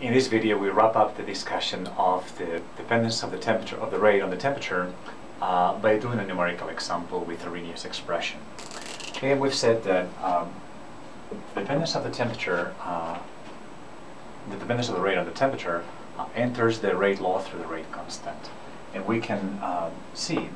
in this video we wrap up the discussion of the dependence of the temperature of the rate on the temperature uh, by doing a numerical example with Arrhenius expression. Okay, we've said that um, the dependence of the temperature, uh, the dependence of the rate on the temperature uh, enters the rate law through the rate constant. And we can um, see,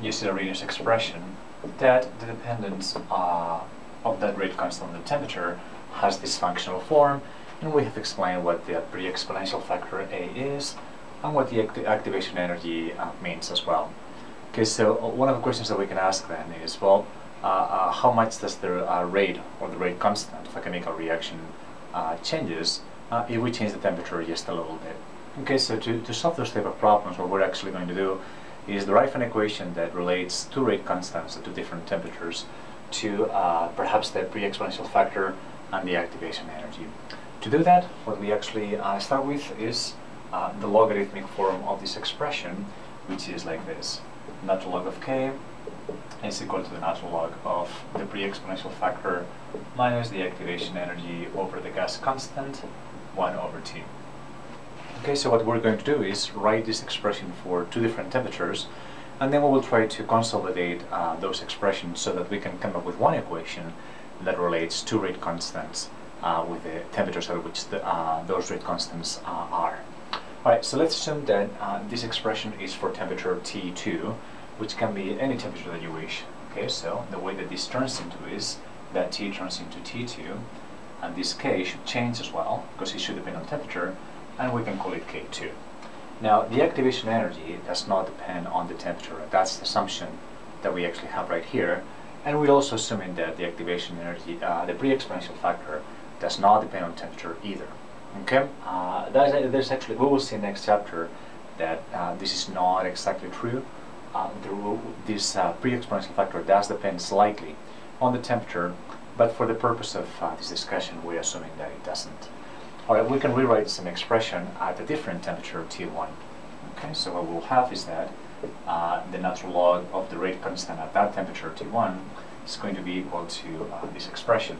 using Arrhenius expression, that the dependence uh, of that rate constant on the temperature has this functional form and we have explained what the pre-exponential factor A is and what the acti activation energy uh, means as well. Okay, so uh, one of the questions that we can ask then is, well, uh, uh, how much does the uh, rate or the rate constant of a chemical reaction uh, changes if we change the temperature just a little bit? Okay, so to, to solve those type of problems, what we're actually going to do is derive an equation that relates two rate constants at two different temperatures to perhaps the pre-exponential factor and the activation energy. To do that, what we actually uh, start with is uh, the logarithmic form of this expression, which is like this. Natural log of k is equal to the natural log of the pre-exponential factor minus the activation energy over the gas constant, 1 over t. Okay, so what we're going to do is write this expression for two different temperatures, and then we will try to consolidate uh, those expressions so that we can come up with one equation that relates two rate constants with the temperatures at which the, uh, those rate constants uh, are. Alright, so let's assume that uh, this expression is for temperature T2, which can be any temperature that you wish. Okay, so the way that this turns into is that T turns into T2, and this K should change as well, because it should depend on temperature, and we can call it K2. Now, the activation energy does not depend on the temperature. That's the assumption that we actually have right here. And we're also assuming that the activation energy, uh, the pre-exponential factor, does not depend on temperature either. Okay, uh, actually, we will see next chapter that uh, this is not exactly true. Uh, this uh, pre-exponential factor does depend slightly on the temperature, but for the purpose of uh, this discussion, we're assuming that it doesn't. Alright, we can rewrite some expression at a different temperature, T1. Okay, so what we'll have is that uh, the natural log of the rate constant at that temperature, T1, is going to be equal to this expression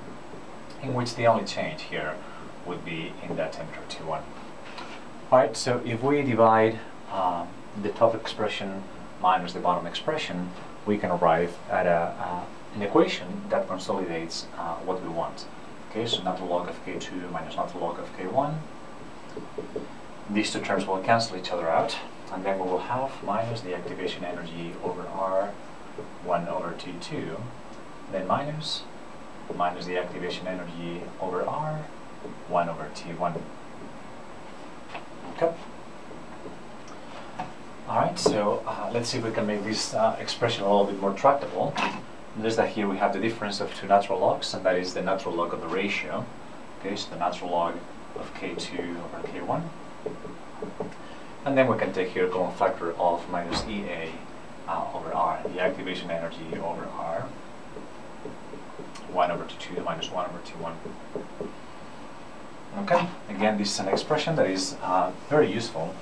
in which the only change here would be in that temperature T1. Alright, so if we divide um, the top expression minus the bottom expression, we can arrive at a, uh, an equation that consolidates uh, what we want. Okay, so natural log of k2 minus natural log of k1. These two terms will cancel each other out, and then we will have minus the activation energy over r 1 over t2, then minus minus the activation energy over R, 1 over T1. Okay. Alright, so uh, let's see if we can make this uh, expression a little bit more tractable. Notice that here we have the difference of two natural logs, and that is the natural log of the ratio. Okay, so the natural log of K2 over K1. And then we can take here a common factor of minus EA uh, over R, the activation energy over R. 1 over t2 minus 1 over t1. Okay, again this is an expression that is uh, very useful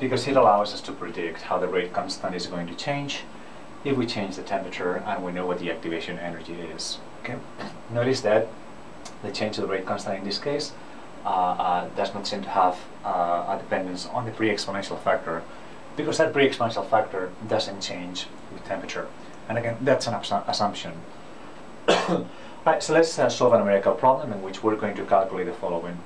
because it allows us to predict how the rate constant is going to change if we change the temperature and we know what the activation energy is. Okay, Notice that the change of the rate constant in this case uh, uh, does not seem to have uh, a dependence on the pre-exponential factor because that pre-exponential factor doesn't change with temperature. And again, that's an assumption. Right, so let's uh, solve a numerical problem in which we're going to calculate the following.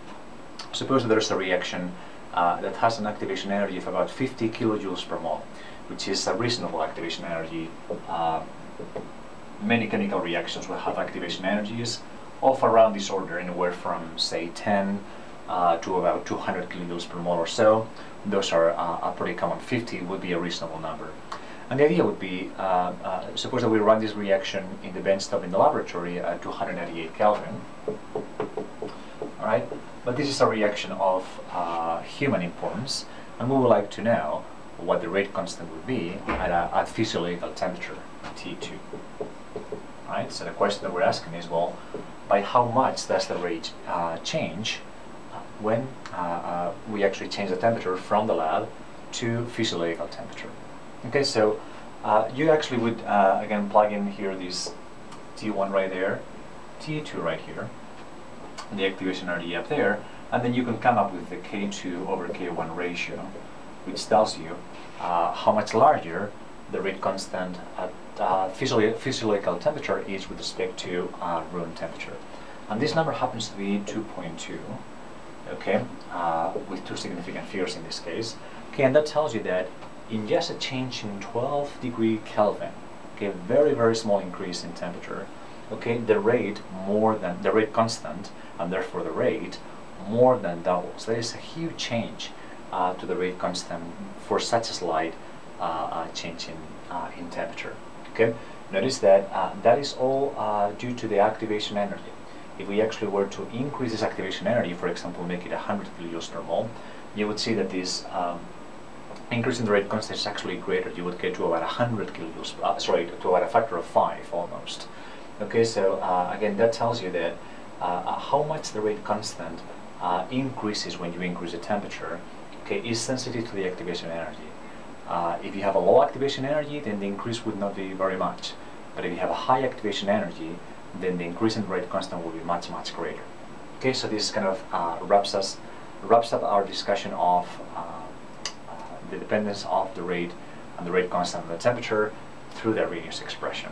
Suppose that there's a reaction uh, that has an activation energy of about 50 kilojoules per mole, which is a reasonable activation energy. Uh, many chemical reactions will have activation energies of around this order, anywhere from, say, 10 uh, to about 200 kilojoules per mole or so. Those are uh, pretty common. 50 would be a reasonable number. And the idea would be, uh, uh, suppose that we run this reaction in the bench benchtop in the laboratory at 298 Kelvin. All right, but this is a reaction of uh, human importance, and we would like to know what the rate constant would be at, a, at physiological temperature, T2. All right, so the question that we're asking is, well, by how much does the rate uh, change when uh, uh, we actually change the temperature from the lab to physiological temperature? Okay, so uh, you actually would, uh, again, plug in here this T1 right there, T2 right here, the activation energy up there, And then you can come up with the K2 over K1 ratio, which tells you uh, how much larger the rate constant at uh, physiolo physiological temperature is with respect to uh, room temperature. And this number happens to be 2.2, okay, uh, with two significant figures in this case. Okay, and that tells you that in just a change in 12 degree Kelvin, okay, very, very small increase in temperature, okay, the rate more than, the rate constant, and therefore the rate, more than doubles. There is a huge change uh, to the rate constant for such a slight uh, uh, change in, uh, in temperature. Okay, notice that uh, that is all uh, due to the activation energy. If we actually were to increase this activation energy, for example, make it 100 kilojoules per mole, you would see that this um, increase in the rate constant is actually greater. You would get to about 100 kilojoules, uh, sorry, to about a factor of 5 almost. Okay, so uh, again, that tells you that uh, how much the rate constant uh, increases when you increase the temperature okay, is sensitive to the activation energy. Uh, if you have a low activation energy, then the increase would not be very much. But if you have a high activation energy, then the increase in rate constant will be much, much greater. Okay, so this kind of uh, wraps us wraps up our discussion of uh, uh, the dependence of the rate and the rate constant on the temperature through the Arrhenius expression.